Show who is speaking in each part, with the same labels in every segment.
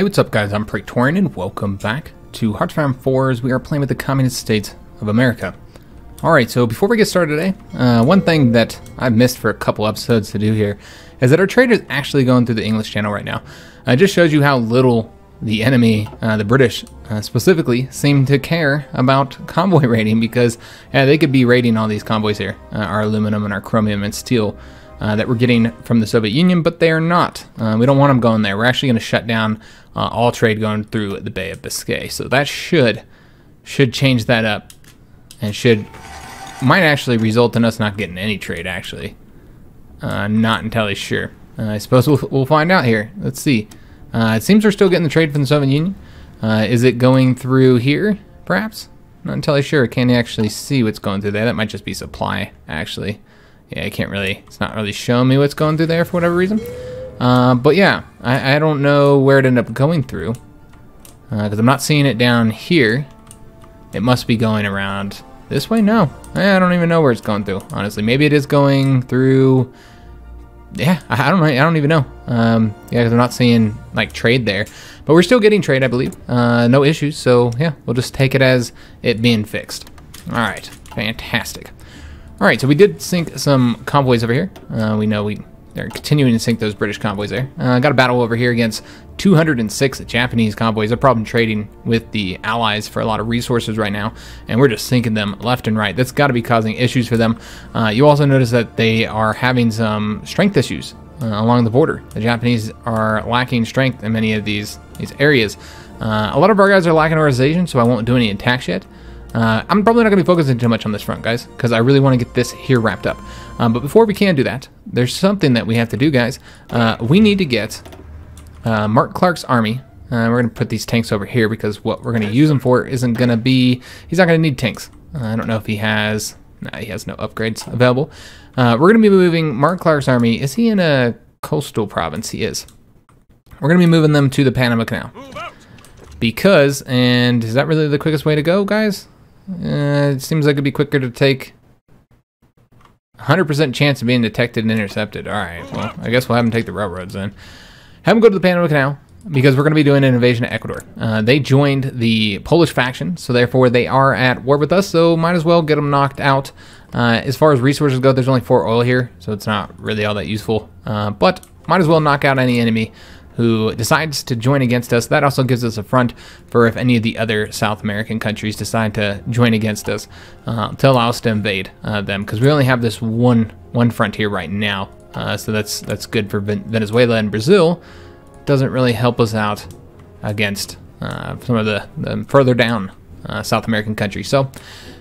Speaker 1: Hey, what's up guys? I'm Praetorian and welcome back to Hearts of Iron 4 as we are playing with the Communist States of America. Alright, so before we get started today, uh, one thing that I've missed for a couple episodes to do here is that our trade is actually going through the English channel right now. Uh, it just shows you how little the enemy, uh, the British uh, specifically, seem to care about convoy raiding because yeah, they could be raiding all these convoys here, uh, our aluminum and our chromium and steel uh, that we're getting from the Soviet Union, but they are not. Uh, we don't want them going there. We're actually going to shut down uh, all trade going through the Bay of Biscay. So that should should change that up, and should might actually result in us not getting any trade. Actually, uh, not entirely sure. Uh, I suppose we'll, we'll find out here. Let's see. Uh, it seems we're still getting the trade from the Soviet Union. is it going through here, perhaps? Not entirely sure. Can't actually see what's going through there. That might just be supply, actually yeah, I can't really, it's not really showing me what's going through there for whatever reason. Uh, but yeah, I, I, don't know where it ended up going through. Because uh, I'm not seeing it down here. It must be going around this way? No. I don't even know where it's going through, honestly. Maybe it is going through... Yeah, I, I don't know. I don't even know. Um, yeah, because I'm not seeing, like, trade there. But we're still getting trade, I believe. Uh, no issues, so yeah, we'll just take it as it being fixed. Alright, fantastic. All right, so we did sink some convoys over here. Uh, we know we they're continuing to sink those British convoys there. Uh, got a battle over here against 206 Japanese convoys. A problem trading with the Allies for a lot of resources right now, and we're just sinking them left and right. That's got to be causing issues for them. Uh, you also notice that they are having some strength issues uh, along the border. The Japanese are lacking strength in many of these these areas. Uh, a lot of our guys are lacking organization, so I won't do any attacks yet. Uh, I'm probably not going to be focusing too much on this front, guys, because I really want to get this here wrapped up. Um, but before we can do that, there's something that we have to do, guys. Uh, we need to get uh, Mark Clark's army. Uh, we're going to put these tanks over here because what we're going to use them for isn't going to be... He's not going to need tanks. Uh, I don't know if he has... Nah, he has no upgrades available. Uh, we're going to be moving Mark Clark's army. Is he in a coastal province? He is. We're going to be moving them to the Panama Canal. Because, and is that really the quickest way to go, guys? Uh, it seems like it'd be quicker to take 100% chance of being detected and intercepted. All right, well, I guess we'll have them take the railroads then. Have them go to the Panama Canal because we're going to be doing an invasion of Ecuador. Uh, they joined the Polish faction, so therefore they are at war with us, so might as well get them knocked out. Uh, as far as resources go, there's only four oil here, so it's not really all that useful. Uh, but might as well knock out any enemy who decides to join against us. That also gives us a front for if any of the other South American countries decide to join against us uh, to allow us to invade uh, them because we only have this one one front here right now. Uh, so that's that's good for Venezuela and Brazil. Doesn't really help us out against uh, some of the, the further down uh, South American countries. So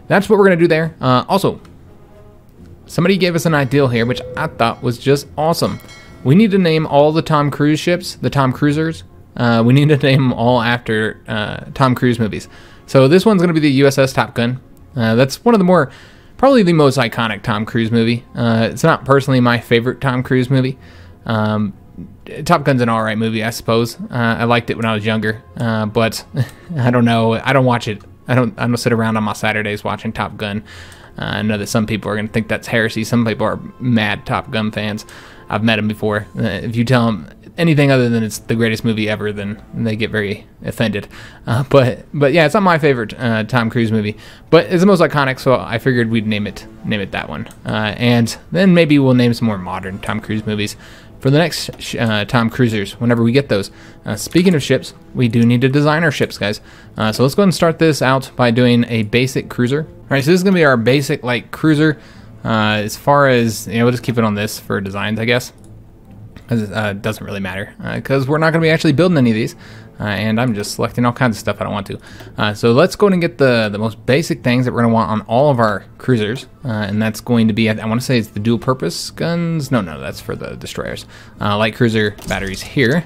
Speaker 1: that's what we're gonna do there. Uh, also, somebody gave us an ideal here, which I thought was just awesome. We need to name all the Tom Cruise ships, the Tom Cruisers. Uh, we need to name them all after uh, Tom Cruise movies. So this one's going to be the USS Top Gun. Uh, that's one of the more, probably the most iconic Tom Cruise movie. Uh, it's not personally my favorite Tom Cruise movie. Um, Top Gun's an alright movie, I suppose. Uh, I liked it when I was younger, uh, but I don't know. I don't watch it. I don't. I don't sit around on my Saturdays watching Top Gun. I know that some people are going to think that's heresy. Some people are mad Top Gun fans. I've met him before. Uh, if you tell him anything other than it's the greatest movie ever, then they get very offended. Uh, but but yeah, it's not my favorite uh, Tom Cruise movie, but it's the most iconic, so I figured we'd name it name it that one. Uh, and then maybe we'll name some more modern Tom Cruise movies for the next uh, Tom Cruisers whenever we get those. Uh, speaking of ships, we do need to design our ships, guys. so let's go ahead and start this out by doing a basic cruiser. All right, so this is gonna be our basic like cruiser. Uh, as far as, you know, we'll just keep it on this for designs, I guess. It uh, doesn't really matter because uh, we're not going to be actually building any of these. Uh, and I'm just selecting all kinds of stuff I don't want to. Uh, so let's go and get the, the most basic things that we're going to want on all of our cruisers. Uh, and that's going to be, I, want to say it's the dual purpose guns. No, no, that's for the destroyers. light cruiser batteries here.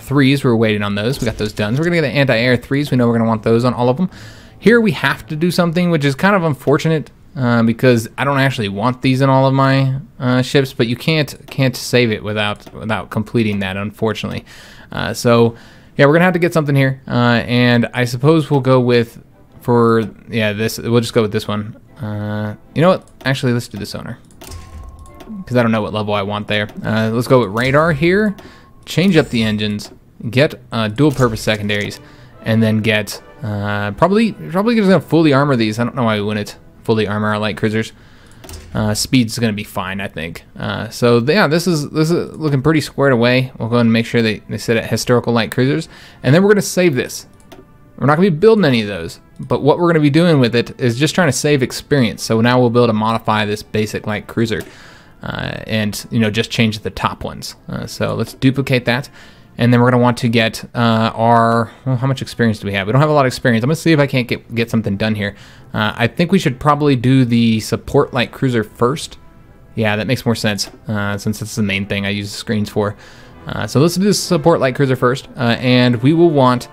Speaker 1: threes, we're waiting on those. We got those done. So we're going to get the anti-air threes. We know we're going to want those on all of them. Here we have to do something, which is kind of unfortunate uh, because I don't actually want these in all of my uh, ships, but you can't can't save it without without completing that, unfortunately. Uh, so yeah, we're gonna have to get something here, uh, and I suppose we'll go with for yeah this. We'll just go with this one. Uh, you know what? Actually, let's do this owner because I don't know what level I want there. let's go with radar here. Change up the engines. get uh, dual purpose secondaries, and then get uh, probably probably just gonna fully armor these. I don't know why we wouldn't fully armor our light cruisers. Uh, speed's gonna be fine, I think. Uh, so yeah, this is this is looking pretty squared away. We'll go and make sure they, they sit at historical light cruisers, and then we're gonna save this. We're not gonna be building any of those, but what we're gonna be doing with it is just trying to save experience. So now we'll be able to modify this basic light cruiser, uh, and you know just change the top ones. Uh, so let's duplicate that. And then we're going to want to get uh, our, well, how much experience do we have? We don't have a lot of experience. I'm going to see if I can't get, get something done here. Uh, I think we should probably do the support light cruiser first. Yeah, that makes more sense uh, since it's the main thing I use the screens for. Uh, so let's do the support light cruiser first. Uh, and we will want,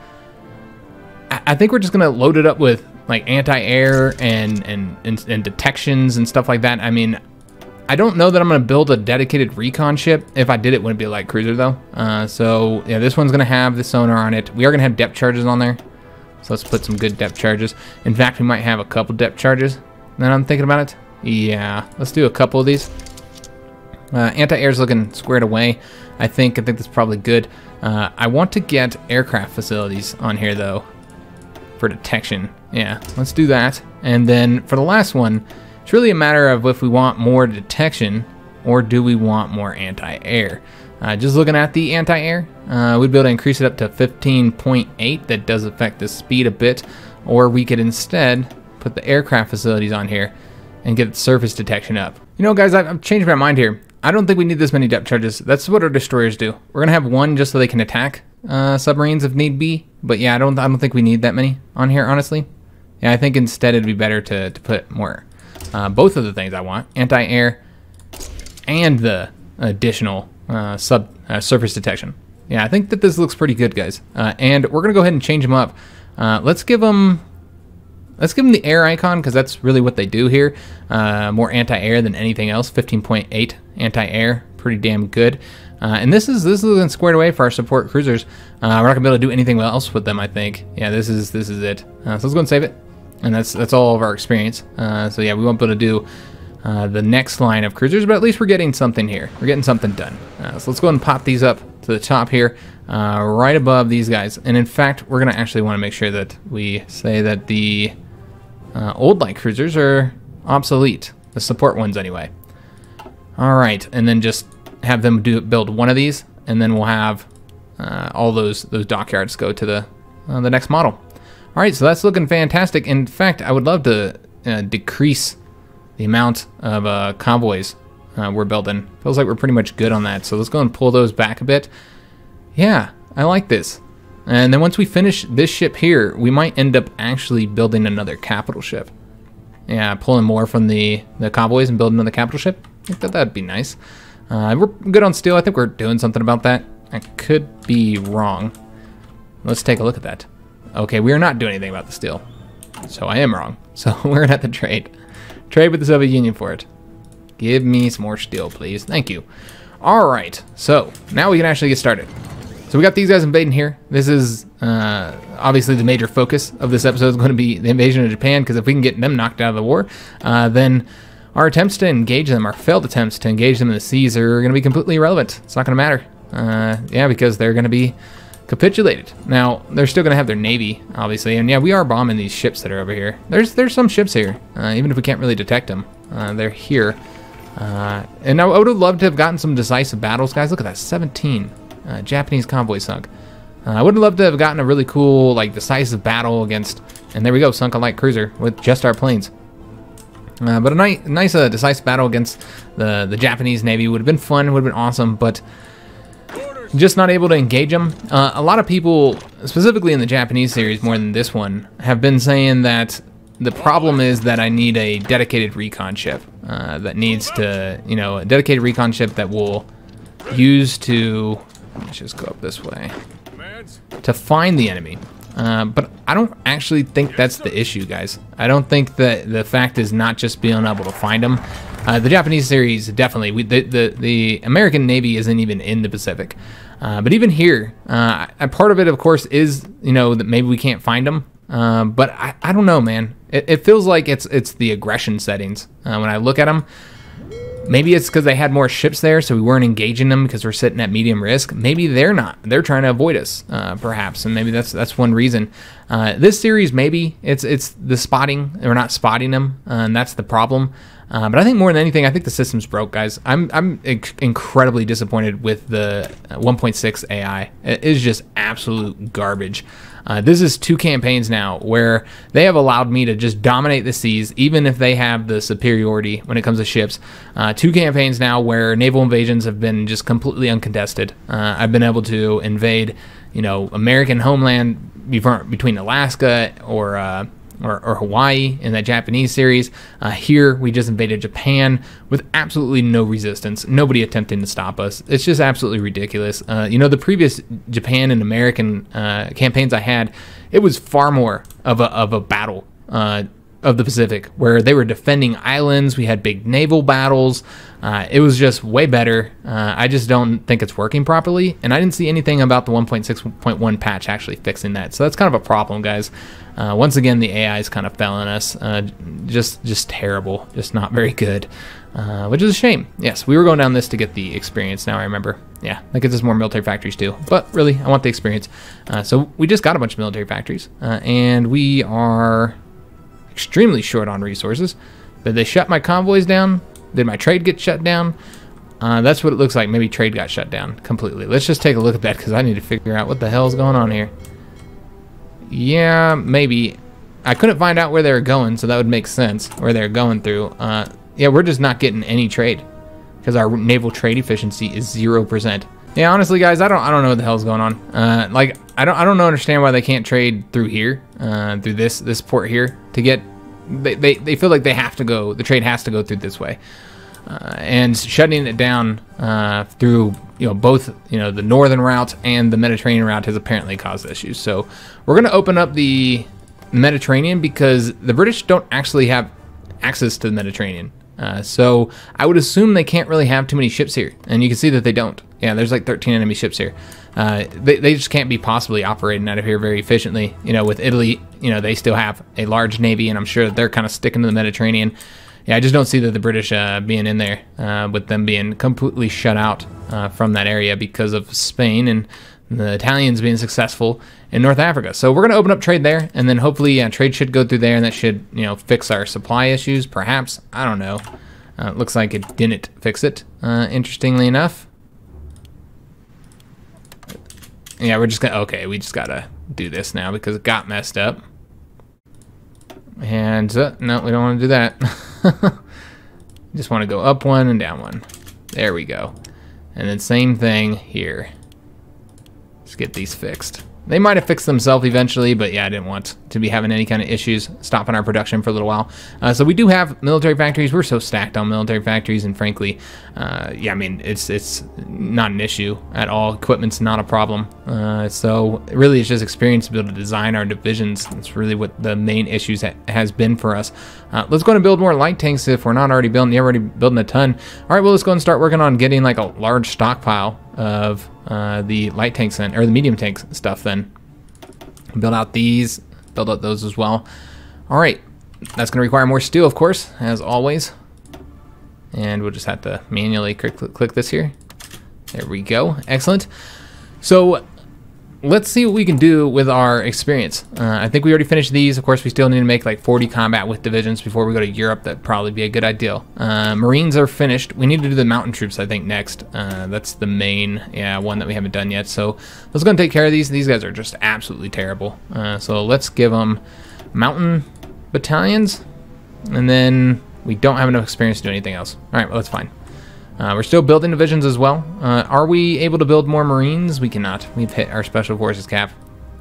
Speaker 1: I, I think we're just going to load it up with like anti-air and, and, and, and detections and stuff like that. I mean, I don't know that I'm going to build a dedicated recon ship. If I did, it wouldn't be a light cruiser, though. Uh, so, yeah, this one's going to have the sonar on it. We are going to have depth charges on there. So let's put some good depth charges. In fact, we might have a couple depth charges. Then I'm thinking about it. Yeah, let's do a couple of these. Uh, Anti-air's looking squared away. I think I think that's probably good. Uh, I want to get aircraft facilities on here, though, for detection. Yeah, let's do that. And then for the last one, it's really a matter of if we want more detection or do we want more anti-air. Uh, just looking at the anti-air, uh, we'd be able to increase it up to 15.8. That does affect the speed a bit. Or we could instead put the aircraft facilities on here and get surface detection up. You know, guys, I've changed my mind here. I don't think we need this many depth charges. That's what our destroyers do. We're gonna have one just so they can attack uh, submarines if need be. But yeah, I don't. I don't think we need that many on here, honestly. Yeah, I think instead it'd be better to, to put more uh, both of the things I want, anti-air and the additional uh, sub uh, surface detection. Yeah, I think that this looks pretty good, guys. Uh, and we're gonna go ahead and change them up. Uh, let's give them, let's give them the air icon because that's really what they do here. Uh, more anti-air than anything else. 15.8 anti-air, pretty damn good. and this is this is squared away for our support cruisers. we're not gonna be able to do anything else with them, I think. Yeah, this is this is it. so let's go and save it and that's that's all of our experience. Uh, so yeah, we won't be able to do uh, the next line of cruisers, but at least we're getting something here. We're getting something done. Uh, so let's go ahead and pop these up to the top here, uh, right above these guys. And in fact, we're gonna actually want to make sure that we say that the uh, old light cruisers are obsolete, the support ones anyway. All right, and then just have them do build one of these, and then we'll have uh, all those those dockyards go to the the next model. All right, so that's looking fantastic. In fact, I would love to uh, decrease the amount of uh, convoys uh, we're building. Feels like we're pretty much good on that. So let's go and pull those back a bit. Yeah, I like this. And then once we finish this ship here, we might end up actually building another capital ship. Yeah, pulling more from the, the convoys and building another capital ship. I think that that'd be nice. Uh, we're good on steel. I think we're doing something about that. I could be wrong. Let's take a look at that. Okay, we are not doing anything about the steel. So I am wrong. So we're gonna have to trade. Trade with the Soviet Union for it. Give me some more steel, please. Thank you. All right, so now we can actually get started. So we got these guys invading here. This is uh, obviously the major focus of this episode is going to be the invasion of Japan, because if we can get them knocked out of the war, uh, then our attempts to engage them, our failed attempts to engage them in the seas are going to be completely irrelevant. It's not going to matter. Uh, yeah, because they're going to be capitulated. Now, they're still going to have their navy, obviously, and yeah, we are bombing these ships that are over here. There's there's some ships here, uh, even if we can't really detect them. Uh, they're here. Uh, and I would have loved to have gotten some decisive battles. Guys, look at that, 17 uh, Japanese convoy sunk. Uh, I would have loved to have gotten a really cool, like, decisive battle against, and there we go, sunk a light cruiser with just our planes. Uh, but a nice, nice decisive battle against the, the Japanese Navy would have been fun, would have been awesome, but just not able to engage them. Uh, a lot of people, specifically in the Japanese series more than this one, have been saying that the problem is that I need a dedicated recon ship uh, that needs to, you know, a dedicated recon ship that will use to, let's just go up this way, to find the enemy. Uh, but I don't actually think that's the issue, guys. I don't think that the fact is not just being able to find them. Uh, the Japanese series definitely. We, the, the the American Navy isn't even in the Pacific, uh, but even here, uh, part of it, of course, is you know that maybe we can't find them. Uh, but I, I don't know, man. It, it, feels like it's it's the aggression settings. Uh, when I look at them, Maybe it's because they had more ships there, so we weren't engaging them because we're sitting at medium risk. Maybe they're not. They're trying to avoid us, uh, perhaps, and maybe that's that's one reason. Uh, this series, maybe it's it's the spotting. We're not spotting them, uh, and that's the problem. Uh, but I think more than anything, I think the system's broke, guys. I'm I'm inc- incredibly disappointed with the 1.6 AI. It is just absolute garbage. Uh, this is two campaigns now where they have allowed me to just dominate the seas, even if they have the superiority when it comes to ships. Uh, two campaigns now where naval invasions have been just completely uncontested. Uh, I've been able to invade, you know, American homeland between Alaska or uh, or, or Hawaii in that Japanese series. Uh, here, we just invaded Japan with absolutely no resistance, nobody attempting to stop us. It's just absolutely ridiculous. Uh, you know, the previous Japan and American uh, campaigns I had, it was far more of a, of a battle uh, of the Pacific, where they were defending islands. We had big naval battles. Uh, it was just way better. Uh, I just don't think it's working properly, and I didn't see anything about the 1.6.1 patch actually fixing that. So that's kind of a problem, guys. Uh, once again, the AI is kind of failing us. Uh, just, just terrible. Just not very good. Uh, which is a shame. Yes, we were going down this to get the experience. Now I remember. Yeah, that gets us more military factories too. But really, I want the experience. Uh, so we just got a bunch of military factories, and we are extremely short on resources. Did they shut my convoys down? Did my trade get shut down? Uh, that's what it looks like. Maybe trade got shut down completely. Let's just take a look at that because I need to figure out what the hell is going on here. Yeah, maybe. I couldn't find out where they were going, so that would make sense, where they're going through. Uh, yeah, we're just not getting any trade because our naval trade efficiency is 0%. Yeah, honestly, guys, I don't, I don't know what the hell's going on. Uh, like, I don't, I don't understand why they can't trade through here, uh, through this, this port here to get. They, they, they feel like they have to go. The trade has to go through this way, uh, and shutting it down uh, through, you know, both, you know, the northern route and the Mediterranean route has apparently caused issues. So we're gonna open up the Mediterranean because the British don't actually have access to the Mediterranean. Uh, so I would assume they can't really have too many ships here, and you can see that they don't. Yeah, there's like 13 enemy ships here. Uh, they, they just can't be possibly operating out of here very efficiently. You know, with Italy, you know, they still have a large navy, and I'm sure they're kind of sticking to the Mediterranean. Yeah, I just don't see that the British uh, being in there, uh, with them being completely shut out uh, from that area because of Spain and the Italians being successful in North Africa. So we're going to open up trade there, and then hopefully uh, trade should go through there, and that should you know fix our supply issues. Perhaps I don't know. Uh, it looks like it didn't fix it. Uh, interestingly enough. Yeah, we're just gonna. Okay, we just gotta do this now because it got messed up. And uh, no, we don't want to do that. just want to go up one and down one. There we go. And then same thing here. Let's get these fixed. They might have fixed themselves eventually, but yeah, I didn't want to be having any kind of issues stopping our production for a little while. Uh, so we do have military factories. We're so stacked on military factories, and frankly, uh, yeah, I mean, it's it's not an issue at all. Equipment's not a problem. Uh, so really, it's just experience to be able to design our divisions. That's really what the main issues ha has been for us. Uh, let's go and build more light tanks if we're not already building. You're already building a ton. All right, well, let's go and start working on getting like a large stockpile of uh, the light tanks and or the medium tanks stuff then. Build out these, build out those as well. All right, that's going to require more steel, of course, as always. And we'll just have to manually click, click this here. There we go. Excellent. So let's see what we can do with our experience. Uh, I think we already finished these. Of course, we still need to make like 40 combat width divisions before we go to Europe. That'd probably be a good idea. Uh, Marines are finished. We need to do the mountain troops, I think, next. Uh, that's the main, yeah, one that we haven't done yet. So let's go and take care of these. These guys are just absolutely terrible. Uh, so let's give them mountain battalions. And then we don't have enough experience to do anything else. All right, well, that's fine. Uh, we're still building divisions as well. Uh, are we able to build more Marines? We cannot. We've hit our Special Forces cap.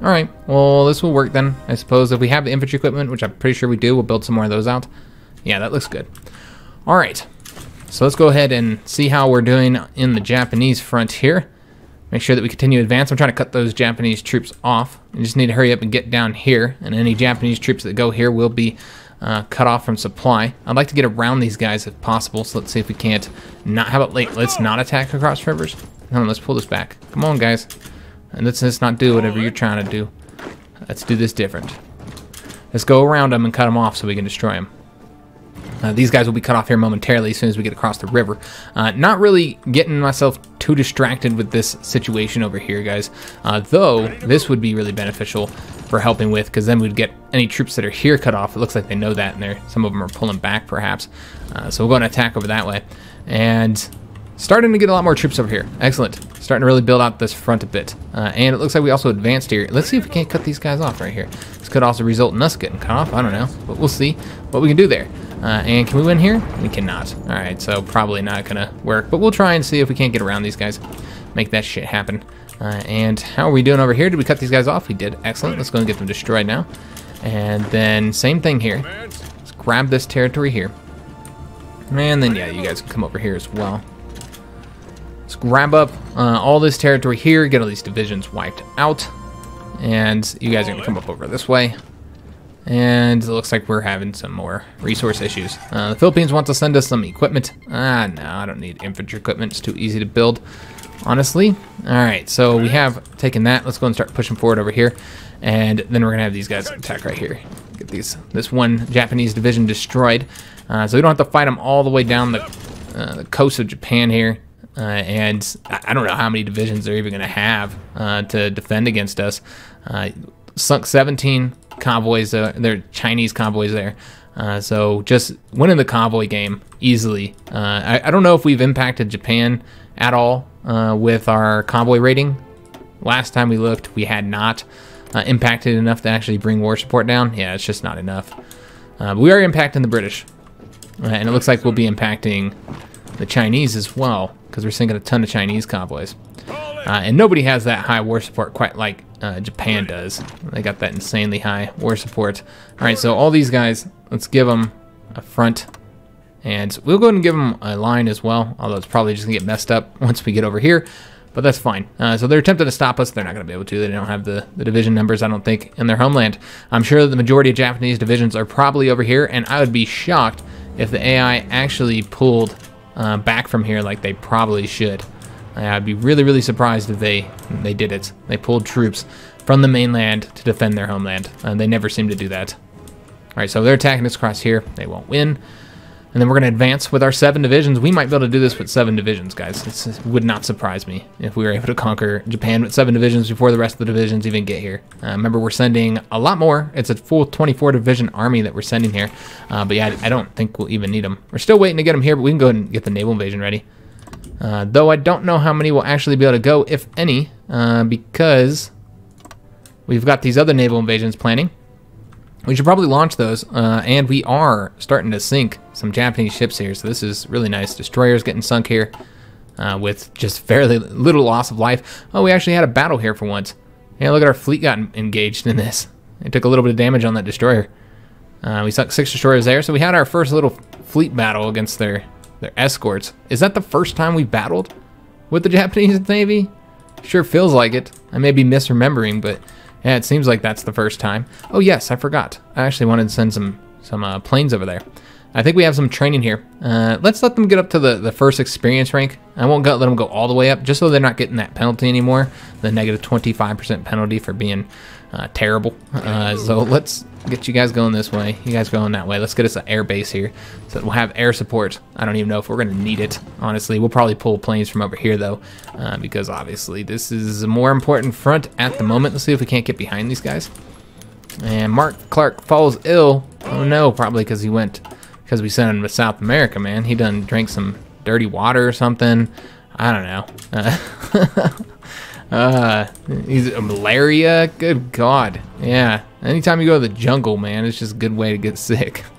Speaker 1: All right, well, this will work then. I suppose if we have the infantry equipment, which I'm pretty sure we do, we'll build some more of those out. Yeah, that looks good. All right, so let's go ahead and see how we're doing in the Japanese front here. Make sure that we continue to advance. I'm trying to cut those Japanese troops off. You just need to hurry up and get down here, and any Japanese troops that go here will be uh, cut off from supply. I'd like to get around these guys if possible, so let's see if we can't not, how about, like, let's not attack across rivers? No, let's pull this back. Come on, guys. And let's, let's not do whatever you're trying to do. Let's do this different. Let's go around them and cut them off so we can destroy them. Uh, these guys will be cut off here momentarily as soon as we get across the river. Uh, not really getting myself too distracted with this situation over here, guys. Uh, though, this would be really beneficial for helping with, because then we'd get any troops that are here cut off. It looks like they know that, and some of them are pulling back, perhaps. Uh, so we'll go and attack over that way. And starting to get a lot more troops over here. Excellent. Starting to really build out this front a bit. Uh, and it looks like we also advanced here. Let's see if we can't cut these guys off right here. This could also result in us getting cut off. I don't know. But we'll see what we can do there. Uh, and can we win here? We cannot. All right, so probably not going to work. But we'll try and see if we can't get around these guys. Make that shit happen. Uh, and how are we doing over here? Did we cut these guys off? We did. Excellent. Let's go and get them destroyed now. And then same thing here. Let's grab this territory here. And then, yeah, you guys can come over here as well. Let's grab up uh, all this territory here, get all these divisions wiped out. And you guys are going to come up over this way. And it looks like we're having some more resource issues. Uh, the Philippines want to send us some equipment. Ah, no, I don't need infantry equipment. It's too easy to build, honestly. All right, so we have taken that. Let's go and start pushing forward over here. And then we're going to have these guys attack right here. Get these this one Japanese division destroyed. Uh, so we don't have to fight them all the way down the, uh, the coast of Japan here. Uh, and I don't know how many divisions they're even going to have uh, to defend against us. Uh, sunk 17 convoys, uh, they're Chinese convoys there. Uh, so just winning the convoy game easily. Uh, I, I, don't know if we've impacted Japan at all with our convoy raiding. Last time we looked, we had not impacted enough to actually bring war support down. Yeah, it's just not enough. We are impacting the British. and it looks like we'll be impacting the Chinese as well, because we're sinking a ton of Chinese convoys. Uh, and nobody has that high war support quite like uh, Japan does. They got that insanely high war support. All right, so all these guys, let's give them a front. And we'll go ahead and give them a line as well, although it's probably just going to get messed up once we get over here. But that's fine. Uh, so they're attempting to stop us. They're not going to be able to. They don't have the, the division numbers, I don't think, in their homeland. I'm sure that the majority of Japanese divisions are probably over here, and I would be shocked if the AI actually pulled uh, back from here like they probably should. I'd be really, really surprised if they they did it. They pulled troops from the mainland to defend their homeland. and they never seem to do that. All right, so they're attacking us across here. They won't win. And then we're going to advance with our seven divisions. We might be able to do this with seven divisions, guys. It's, it would not surprise me if we were able to conquer Japan with seven divisions before the rest of the divisions even get here. Uh, remember, we're sending a lot more. It's a full 24 division army that we're sending here. Uh, but yeah, I, I don't think we'll even need them. We're still waiting to get them here, but we can go ahead and get the naval invasion ready. Uh, though I don't know how many will actually be able to go, if any, uh, because we've got these other naval invasions planning. We should probably launch those, uh, and we are starting to sink some Japanese ships here, so this is really nice. Destroyers getting sunk here uh, with just fairly little loss of life. Oh, we actually had a battle here for once. Yeah, look at our fleet got engaged in this. It took a little bit of damage on that destroyer. Uh, we sunk six destroyers there, so we had our first little fleet battle against their their escorts. Is that the first time we battled with the Japanese Navy? Sure feels like it. I may be misremembering, but yeah, it seems like that's the first time. Oh yes, I forgot. I actually wanted to send some some uh, planes over there. I think we have some training here. Uh, let's let them get up to the, the first experience rank. I won't let them go all the way up, just so they're not getting that penalty anymore. The negative 25% penalty for being uh, terrible. Uh, so let's get you guys going this way. You guys going that way. Let's get us an air base here. So we'll have air support. I don't even know if we're going to need it, honestly. We'll probably pull planes from over here, though, uh, because obviously this is a more important front at the moment. Let's see if we can't get behind these guys. And Mark Clark falls ill. Oh no, probably because he went because we sent him to South America, man. He done drank some dirty water or something. I don't know. Uh, uh, he's malaria. Good God. Yeah. Anytime you go to the jungle, man, it's just a good way to get sick.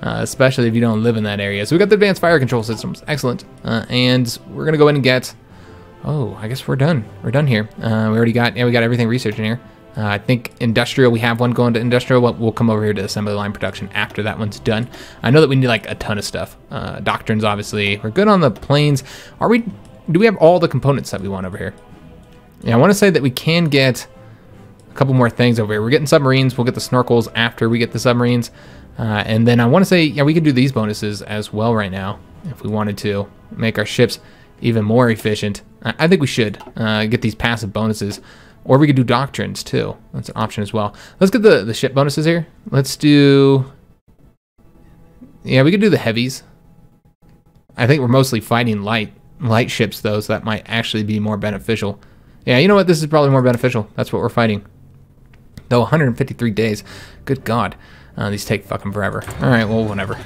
Speaker 1: Uh, especially if you don't live in that area. So we got the advanced fire control systems. Excellent. Uh, and we're gonna go in and get. Oh, I guess we're done. We're done here. Uh, we already got. Yeah, we got everything researched in here. Uh, I think industrial, we have one going to industrial. We'll, we'll come over here to assembly line production after that one's done. I know that we need like a ton of stuff. Uh, doctrines, obviously. We're good on the planes. Are we, do we have all the components that we want over here? Yeah, I want to say that we can get a couple more things over here. We're getting submarines. We'll get the snorkels after we get the submarines. Uh, and then I want to say, yeah, we can do these bonuses as well right now if we wanted to make our ships even more efficient. I, think we should uh, get these passive bonuses. Or we could do doctrines too. That's an option as well. Let's get the, the ship bonuses here. Let's do yeah, we could do the heavies. I think we're mostly fighting light light ships though, so that might actually be more beneficial. Yeah, you know what? This is probably more beneficial. That's what we're fighting. Though 153 days. Good God. Uh, these take fucking forever. All right, well, whatever.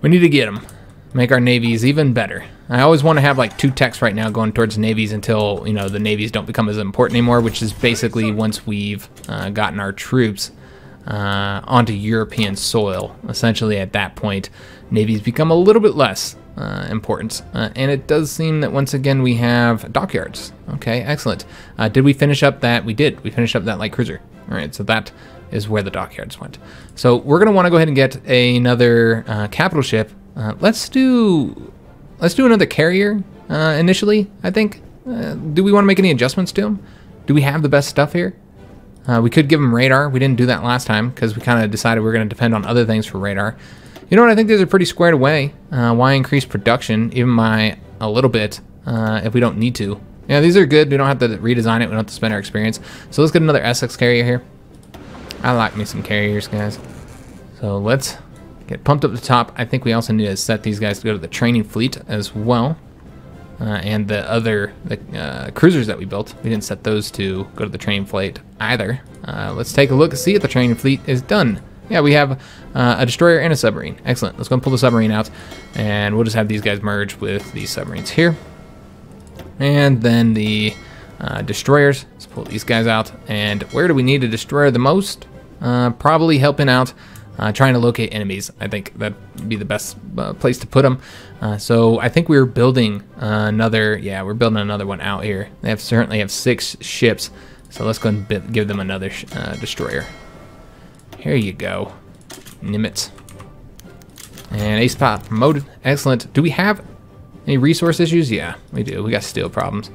Speaker 1: We need to get them. Make our navies even better. I always want to have like two techs right now going towards navies until, you know, the navies don't become as important anymore, which is basically once we've uh, gotten our troops uh, onto European soil. Essentially, at that point, navies become a little bit less uh, important. Uh, and it does seem that once again we have dockyards. Okay, excellent. Uh, did we finish up that? We did. We finished up that light cruiser. All right, so that is where the dockyards went. So we're gonna want to go ahead and get another uh, capital ship. Uh, let's do let's do another carrier uh, initially. I think. do we want to make any adjustments to them? Do we have the best stuff here? we could give them radar. We didn't do that last time because we kind of decided we are going to depend on other things for radar. You know what? I think these are pretty squared away. Uh, why increase production even by a little bit uh, if we don't need to? Yeah, these are good. We don't have to redesign it. We don't have to spend our experience. So let's get another Essex carrier here. I like me some carriers, guys. So let's get pumped up the top. I think we also need to set these guys to go to the training fleet as well. Uh, and the other the, uh, cruisers that we built, we didn't set those to go to the training fleet either. Uh, let's take a look and see if the training fleet is done. Yeah, we have uh, a destroyer and a submarine. Excellent. Let's go and pull the submarine out, and we'll just have these guys merge with these submarines here. And then the uh, destroyers. Let's pull these guys out. And where do we need a destroyer the most? Uh, probably helping out, uh, trying to locate enemies. I think that'd be the best uh, place to put them. Uh, so I think we're building another. Yeah, we're building another one out here. They have certainly have six ships. So let's go and give them another destroyer. Here you go. Nimitz. And Ace Pot promoted. Excellent. Do we have any resource issues? Yeah, we do. We got steel problems.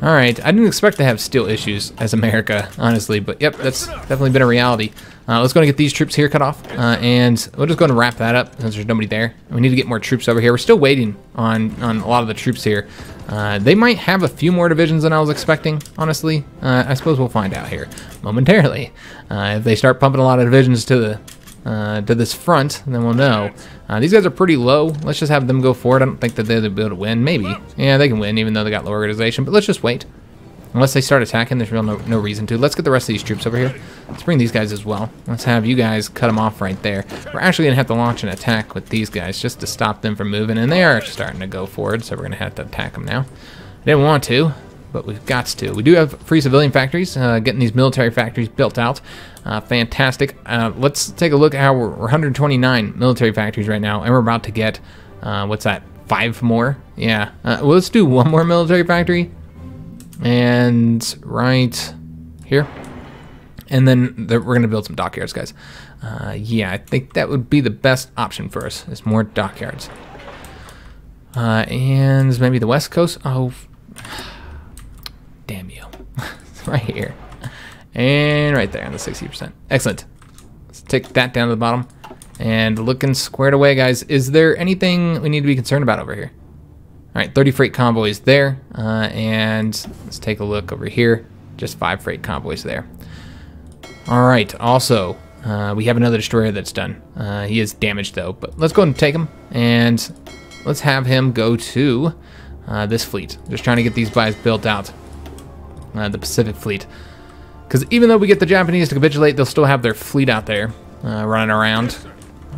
Speaker 1: All right. I didn't expect to have steel issues as America, honestly, but yep, that's definitely been a reality. Uh, let's go and get these troops here cut off, uh, and we'll just go and wrap that up since there's nobody there. We need to get more troops over here. We're still waiting on, on a lot of the troops here. Uh, they might have a few more divisions than I was expecting, honestly. Uh, I suppose we'll find out here momentarily. Uh, if they start pumping a lot of divisions to the uh, to this front, then we'll know. these guys are pretty low. Let's just have them go forward. I don't think that they'll be able to win. Maybe. Yeah, they can win, even though they got low organization. But let's just wait. Unless they start attacking, there's real no, no reason to. Let's get the rest of these troops over here. Let's bring these guys as well. Let's have you guys cut them off right there. We're actually going to have to launch an attack with these guys just to stop them from moving, and they are starting to go forward, so we're going to have to attack them now. I didn't want to, but we've got to. We do have free civilian factories, uh, getting these military factories built out. Uh, fantastic. Uh, let's take a look at how we're, we're, 129 military factories right now, and we're about to get, uh, what's that, five more? Yeah. Uh, well, let's do one more military factory and right here. And then the, we're to build some dockyards, guys. Uh, yeah, I think that would be the best option for us, is more dockyards. Uh, and maybe the west coast. Oh, damn you. right here. And right there on the 60%. Excellent. Let's take that down to the bottom. And looking squared away, guys. Is there anything we need to be concerned about over here? All right, 30 freight convoys there. Uh, and let's take a look over here. Just five freight convoys there. All right, also, uh, we have another destroyer that's done. Uh, he is damaged though, but let's go and take him. And let's have him go to uh, this fleet. Just trying to get these guys built out. Uh, the Pacific fleet. Because even though we get the Japanese to capitulate, they'll still have their fleet out there uh, running around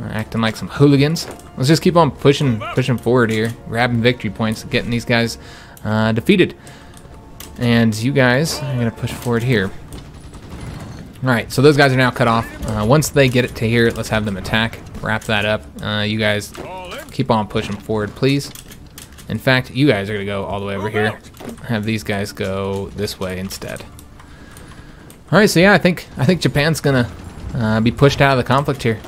Speaker 1: acting like some hooligans. Let's just keep on pushing, pushing forward here, grabbing victory points, getting these guys uh, defeated. And you guys are gonna push forward here. All right, so those guys are now cut off. Uh, once they get it to here, let's have them attack. Wrap that up. Uh, you guys keep on pushing forward, please. In fact, you guys are gonna go all the way over here. Have these guys go this way instead. All right, so yeah, I think I think Japan's gonna uh, be pushed out of the conflict here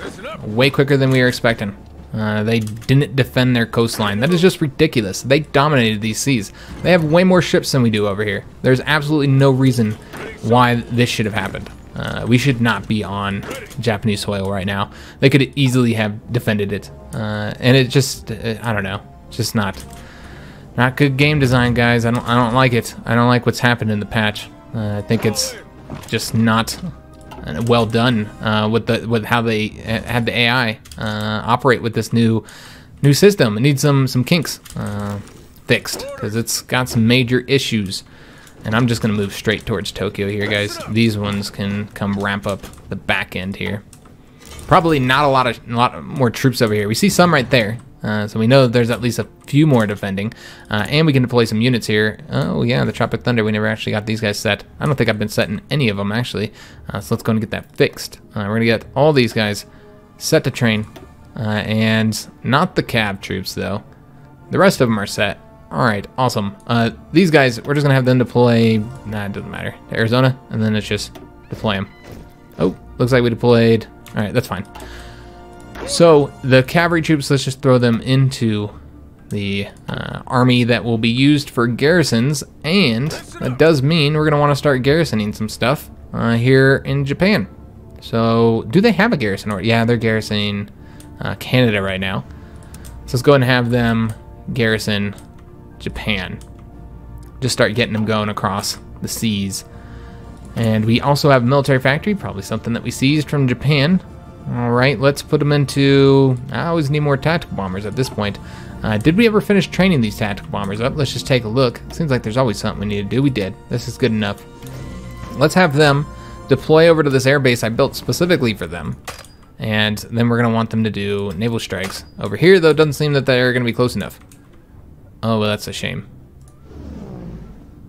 Speaker 1: way quicker than we were expecting. Uh, they didn't defend their coastline. That is just ridiculous. They dominated these seas. They have way more ships than we do over here. There's absolutely no reason why this should have happened. Uh, we should not be on Japanese soil right now. They could easily have defended it. Uh, and it just, uh, I don't know, just not, not good game design, guys. I don't, I don't like it. I don't like what's happened in the patch. Uh, I think it's just not well done uh, with the with how they had the AI uh, operate with this new new system. It needs some some kinks uh, fixed because it's got some major issues. And I'm just gonna move straight towards Tokyo here, guys. These ones can come ramp up the back end here. Probably not a lot of a lot more troops over here. We see some right there. Uh, so we know there's at least a few more defending. Uh, and we can deploy some units here. Oh yeah, the Tropic Thunder, we never actually got these guys set. I don't think I've been setting any of them actually. Uh, so let's go and get that fixed. Uh, we're gonna get all these guys set to train. Uh, and not the cab troops though. The rest of them are set. All right, awesome. These guys, we're just gonna have them deploy, nah, it doesn't matter, to Arizona, and then it's just deploy them. Oh, looks like we deployed, all right, that's fine. So the cavalry troops, let's just throw them into the uh, army that will be used for garrisons, and that does mean we're going to want to start garrisoning some stuff uh, here in Japan. So, do they have a garrison? Or yeah, they're garrisoning uh, Canada right now. So let's go ahead and have them garrison Japan. Just start getting them going across the seas. And we also have a military factory, probably something that we seized from Japan. All right, let's put them into... I always need more tactical bombers at this point. Uh, did we ever finish training these tactical bombers up? Let's just take a look. Seems like there's always something we need to do. We did. This is good enough. Let's have them deploy over to this airbase I built specifically for them. And then we're going to want them to do naval strikes. Over here, though, doesn't seem that they're going to be close enough. Oh, well, that's a shame.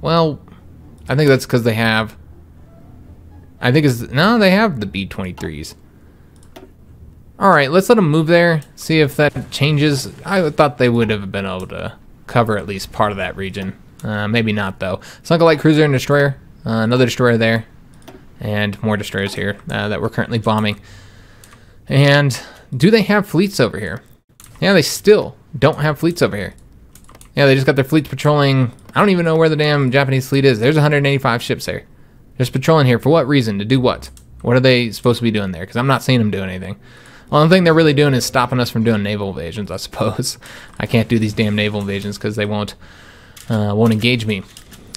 Speaker 1: Well, I think that's because they have... I think it's... No, they have the B-23s. Alright, let's let them move there, see if that changes. I thought they would have been able to cover at least part of that region. Uh, maybe not, though. Sunken Light Cruiser and Destroyer. Uh, another destroyer there. And more destroyers here uh, that we're currently bombing. And do they have fleets over here? Yeah, they still don't have fleets over here. Yeah, they just got their fleets patrolling. I don't even know where the damn Japanese fleet is. There's 185 ships there. Just patrolling here for what reason? To do what? What are they supposed to be doing there? Because I'm not seeing them doing anything. Only thing they're really doing is stopping us from doing naval invasions, I suppose. I can't do these damn naval invasions because they won't uh, won't engage me.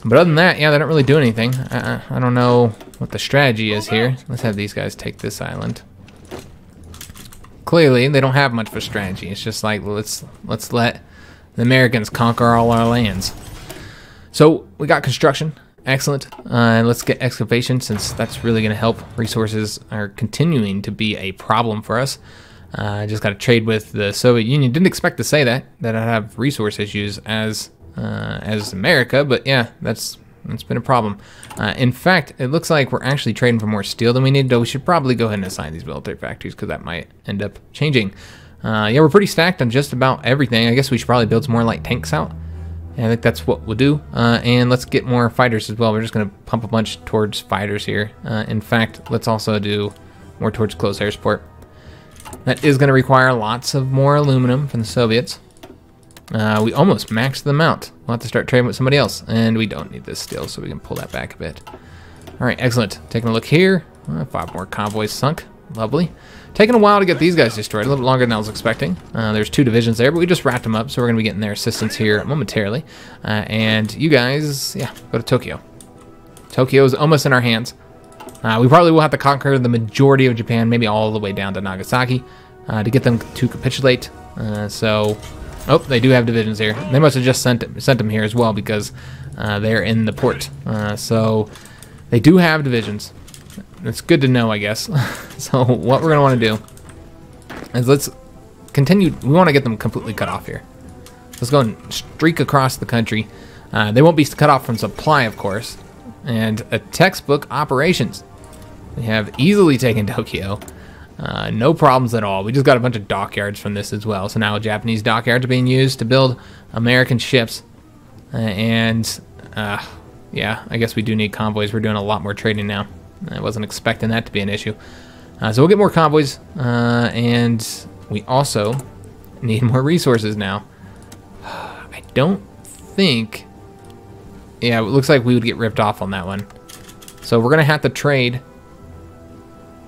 Speaker 1: But other than that, yeah, they don't really do anything. I, I don't know what the strategy is here. Let's have these guys take this island. Clearly, they don't have much of a strategy. It's just like let's let's let the Americans conquer all our lands. So we got construction. Excellent. Uh, let's get excavation since that's really going to help. Resources are continuing to be a problem for us. Uh, I just got to trade with the Soviet Union. Didn't expect to say that that I'd have resource issues as uh, as America, but yeah, that's that's been a problem. Uh, in fact, it looks like we're actually trading for more steel than we need. Though we should probably go ahead and assign these military factories because that might end up changing. Uh, yeah, we're pretty stacked on just about everything. I guess we should probably build some more light tanks out. Yeah, I think that's what we'll do. Uh, and let's get more fighters as well. We're just going to pump a bunch towards fighters here. Uh, in fact, let's also do more towards close air support. That is going to require lots of more aluminum from the Soviets. Uh, we almost maxed them out. We'll have to start trading with somebody else. And we don't need this steel, so we can pull that back a bit. All right, excellent. Taking a look here. Uh, five more convoys sunk. Lovely. Taking a while to get these guys destroyed, a little longer than I was expecting. Uh, there's two divisions there, but we just wrapped them up, so we're going to be getting their assistance here momentarily. Uh, and you guys, yeah, go to Tokyo. Tokyo is almost in our hands. Uh, we probably will have to conquer the majority of Japan, maybe all the way down to Nagasaki, uh, to get them to capitulate. Uh, so, oh, they do have divisions here. They must have just sent sent them here as well because uh, they're in the port. so, they do have divisions. It's good to know, I guess. so what we're going to want to do is let's continue. We want to get them completely cut off here. Let's go and streak across the country. Uh, they won't be cut off from supply, of course. And a textbook operations. We have easily taken Tokyo. Uh, no problems at all. We just got a bunch of dockyards from this as well. So now Japanese dockyards are being used to build American ships. Uh, and uh, yeah, I guess we do need convoys. We're doing a lot more trading now. I wasn't expecting that to be an issue. Uh, so we'll get more convoys, uh, and we also need more resources now. I don't think... Yeah, it looks like we would get ripped off on that one. So we're going to have to trade.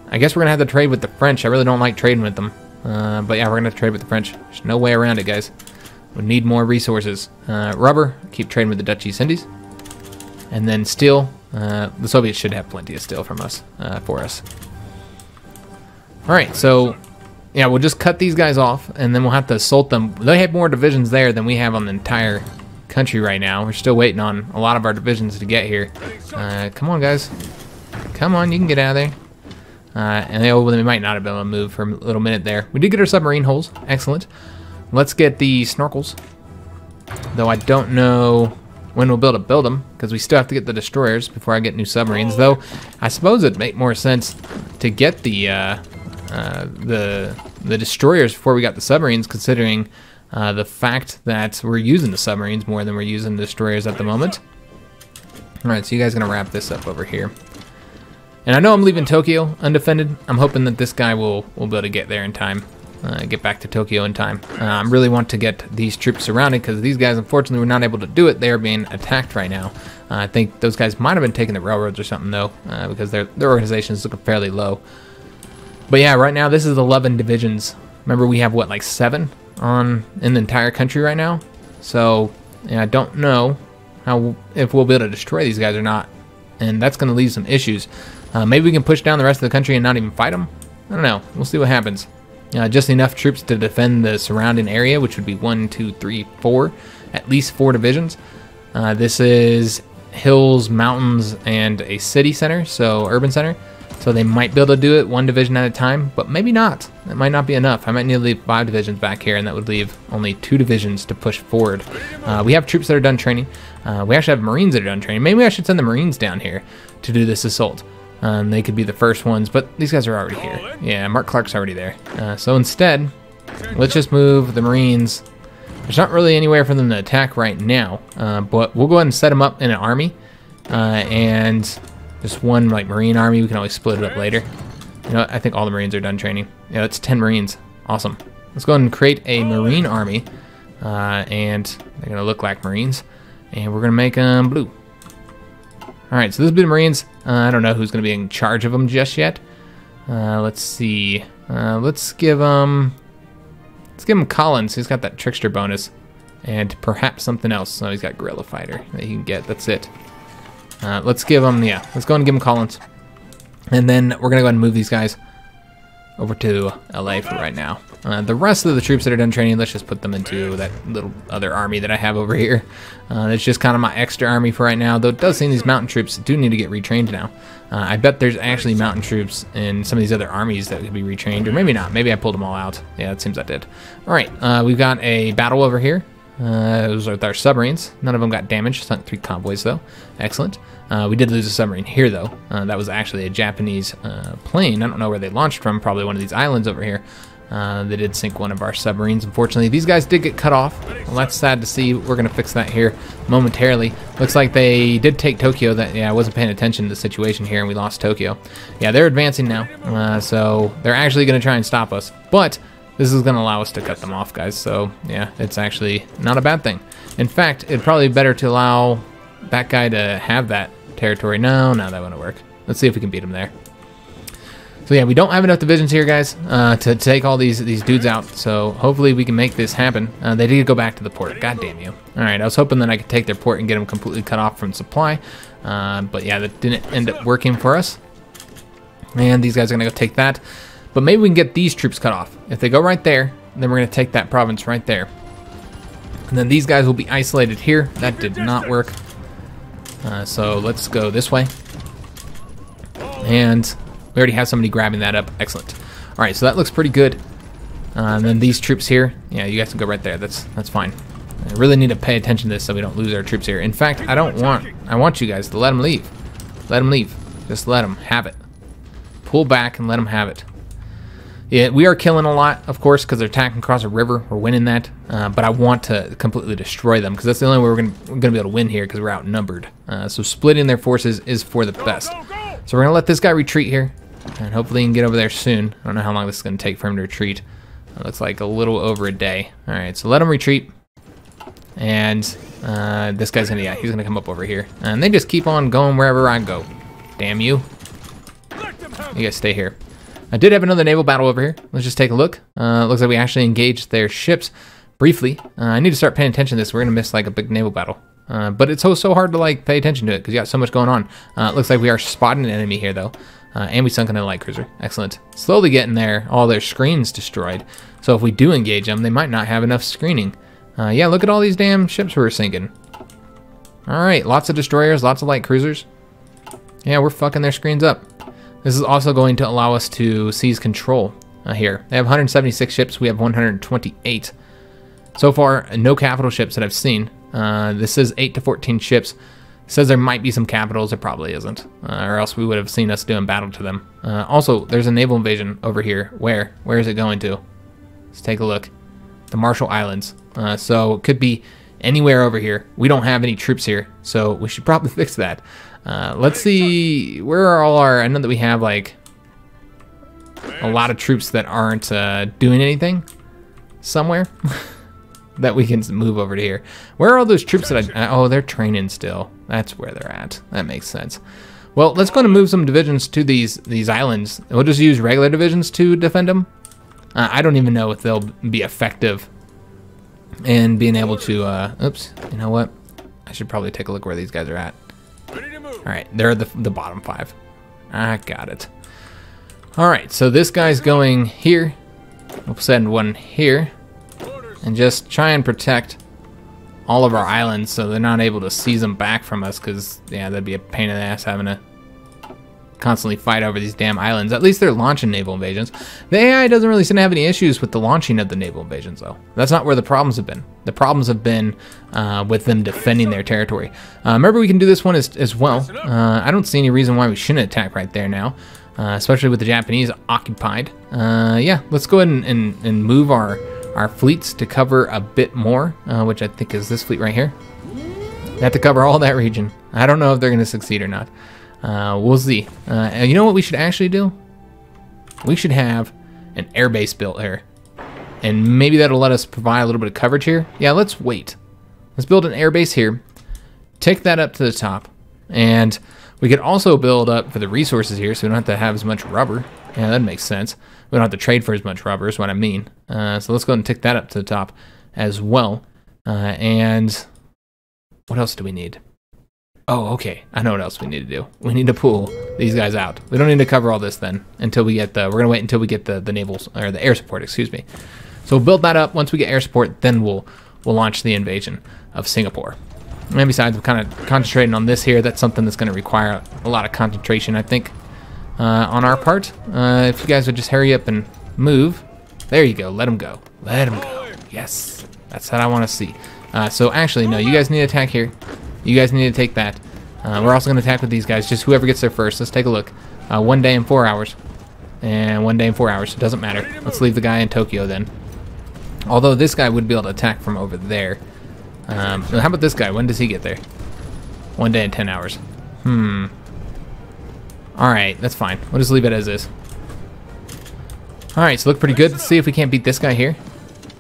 Speaker 1: I guess we're going to have to trade with the French. I really don't like trading with them. Uh, but yeah, we're going to trade with the French. There's no way around it, guys. We need more resources. Uh, rubber, keep trading with the Dutch East Indies. And then steel, Uh, the Soviets should have plenty of steel from us, uh, for us. All right, so yeah, we'll just cut these guys off, and then we'll have to assault them. They have more divisions there than we have on the entire country right now. We're still waiting on a lot of our divisions to get here. Uh, come on, guys. Come on, you can get out of there. Uh, and they, oh, they might not have been able to move for a little minute there. We did get our submarine hulls. Excellent. Let's get the snorkels. Though I don't know when we'll be able to build them, because we still have to get the destroyers before I get new submarines. Though, I suppose it'd make more sense to get the uh, uh, the the destroyers before we got the submarines, considering uh, the fact that we're using the submarines more than we're using the destroyers at the moment. All right, so you guys gonna wrap this up over here. And I know I'm leaving Tokyo undefended. I'm hoping that this guy will, will be able to get there in time. Uh, get back to Tokyo in time. Uh, I really want to get these troops surrounded because these guys, unfortunately, were not able to do it. They are being attacked right now. Uh, I think those guys might have been taking the railroads or something, though, uh, because their, their organization is looking fairly low. But yeah, right now, this is 11 divisions. Remember, we have, what, like seven on in the entire country right now? So, yeah, I don't know how if we'll be able to destroy these guys or not. And that's going to leave some issues. Uh, maybe we can push down the rest of the country and not even fight them. I don't know. We'll see what happens. Uh, just enough troops to defend the surrounding area, which would be one, two, three, four, at least four divisions. Uh, this is hills, mountains, and a city center, so urban center. So they might be able to do it one division at a time, but maybe not. That might not be enough. I might need to leave five divisions back here, and that would leave only two divisions to push forward. Uh, we have troops that are done training. Uh, we actually have Marines that are done training. Maybe I should send the Marines down here to do this assault. Um, they could be the first ones, but these guys are already here. Yeah, Mark Clark's already there. Uh, so instead, let's just move the Marines. There's not really anywhere for them to attack right now, uh, but we'll go ahead and set them up in an army. Uh, and just one like Marine army, we can always split it up later. You know, I think all the Marines are done training. Yeah, that's 10 Marines. Awesome. Let's go ahead and create a Marine army. Uh, and they're going to look like Marines. And we're going to make them blue. All right, so this is the Marines. Uh, I don't know who's going to be in charge of them just yet. Uh, let's see. Uh, let's give him. Let's give him Collins. He's got that trickster bonus, and perhaps something else. So he's got guerrilla fighter that he can get. That's it. Uh, let's give him. Yeah, let's go and give him Collins, and then we're gonna go ahead and move these guys over to LA for right now. Uh, the rest of the troops that are done training, let's just put them into that little other army that I have over here. Uh, it's just kind of my extra army for right now, though it does seem these mountain troops do need to get retrained now. Uh, I bet there's actually mountain troops in some of these other armies that could be retrained, or maybe not. Maybe I pulled them all out. Yeah, it seems I did. All right, uh, we've got a battle over here. Uh, those are our submarines. None of them got damaged. Sunk three convoys, though. Excellent. Uh, we did lose a submarine here, though. Uh, that was actually a Japanese uh, plane. I don't know where they launched from. Probably one of these islands over here. Uh, they did sink one of our submarines, unfortunately. These guys did get cut off. Well, that's sad to see. We're going to fix that here momentarily. Looks like they did take Tokyo. That Yeah, I wasn't paying attention to the situation here, and we lost Tokyo. Yeah, they're advancing now, uh, so they're actually going to try and stop us. But this is going to allow us to cut them off, guys. So, yeah, it's actually not a bad thing. In fact, it'd probably be better to allow that guy to have that territory. No, no, that wouldn't work. Let's see if we can beat him there. So yeah, we don't have enough divisions here, guys, uh, to take all these these dudes out. So hopefully we can make this happen. Uh, they did go back to the port. God damn you. All right, I was hoping that I could take their port and get them completely cut off from supply. Uh, but yeah, that didn't end up working for us. And these guys are going to go take that. But maybe we can get these troops cut off. If they go right there, then we're going to take that province right there. And then these guys will be isolated here. That did not work. Uh, so let's go this way. And we already have somebody grabbing that up. Excellent. All right, so that looks pretty good. Uh, and then these troops here, yeah, you guys can go right there. That's that's fine. I really need to pay attention to this so we don't lose our troops here. In fact, I don't want, I want you guys to let them leave. Let them leave. Just let them have it. Pull back and let them have it. Yeah, we are killing a lot, of course, because they're attacking across a river. We're winning that, uh, but I want to completely destroy them because that's the only way we're going to be able to win here because we're outnumbered. Uh, so splitting their forces is for the best. So we're going to let this guy retreat here. And hopefully he can get over there soon. I don't know how long this is going to take for him to retreat. It looks like a little over a day. All right, so let him retreat. And uh, this guy's gonna, yeah, he's gonna come up over here. And they just keep on going wherever I go. Damn you. You guys stay here. I did have another naval battle over here. Let's just take a look. Uh, looks like we actually engaged their ships briefly. Uh, I need to start paying attention to this. We're gonna miss like a big naval battle. Uh, but it's so so hard to like pay attention to it because you got so much going on. Uh, looks like we are spotting an enemy here though, uh, and we sunk in a light cruiser. Excellent. Slowly getting there. All their screens destroyed. So if we do engage them, they might not have enough screening. Uh, yeah, look at all these damn ships we're sinking. All right, lots of destroyers, lots of light cruisers. Yeah, we're fucking their screens up. This is also going to allow us to seize control uh, here. They have 176 ships. We have 128. So far, no capital ships that I've seen. Uh, this is 8 to 14 ships. Says there might be some capitals. It probably isn't. Uh, or else we would have seen us doing battle to them. Uh, also, there's a naval invasion over here. Where? Where is it going to? Let's take a look. The Marshall Islands. Uh, so it could be anywhere over here. We don't have any troops here, so we should probably fix that. Uh, let's see, where are all our, I know that we have like a lot of troops that aren't uh, doing anything somewhere that we can move over to here. Where are all those troops that I, oh, they're training still. That's where they're at. That makes sense. Well, let's go and move some divisions to these these islands. We'll just use regular divisions to defend them. Uh, I don't even know if they'll be effective and being able to, uh, oops, you know what? I should probably take a look where these guys are at. All right, they're the, the bottom five. I got it. All right, so this guy's going here. We'll send one here and just try and protect all of our islands so they're not able to seize them back from us because, yeah, that'd be a pain in the ass having to constantly fight over these damn islands. At least they're launching naval invasions. The AI doesn't really seem to have any issues with the launching of the naval invasions, though. That's not where the problems have been. The problems have been uh, with them defending their territory. Uh, remember, we can do this one as, as well. Uh, I don't see any reason why we shouldn't attack right there now, uh, especially with the Japanese occupied. Uh, yeah, let's go ahead and, and, and, move our, our fleets to cover a bit more, uh, which I think is this fleet right here. They have to cover all that region. I don't know if they're going to succeed or not. Uh, we'll see. Uh, you know what we should actually do? We should have an airbase built here. And maybe that'll let us provide a little bit of coverage here. Yeah, let's wait. Let's build an airbase here. Take that up to the top. And we could also build up for the resources here so we don't have to have as much rubber. Yeah, that makes sense. We don't have to trade for as much rubber is what I mean. Uh, so let's go ahead and take that up to the top as well. Uh, and what else do we need? Oh, okay. I know what else we need to do. We need to pull these guys out. We don't need to cover all this then until we get the. We're gonna wait until we get the the naval or the air support. Excuse me. So we'll build that up. Once we get air support, then we'll we'll launch the invasion of Singapore. And besides, we're kind of concentrating on this here. That's something that's going to require a lot of concentration, I think, uh, on our part. Uh, if you guys would just hurry up and move. There you go. Let him go. Let him go. Yes. That's what I want to see. Uh, so actually, no, you guys need to attack here. You guys need to take that. Uh, we're also going to attack with these guys. Just whoever gets there first. Let's take a look. Uh, one day and four hours. And one day and four hours. It doesn't matter. Let's leave the guy in Tokyo then. Although this guy would be able to attack from over there. Um, how about this guy? When does he get there? One day and ten hours. Hmm. Alright, that's fine. We'll just leave it as is. Alright, so look pretty good. Let's see if we can't beat this guy here.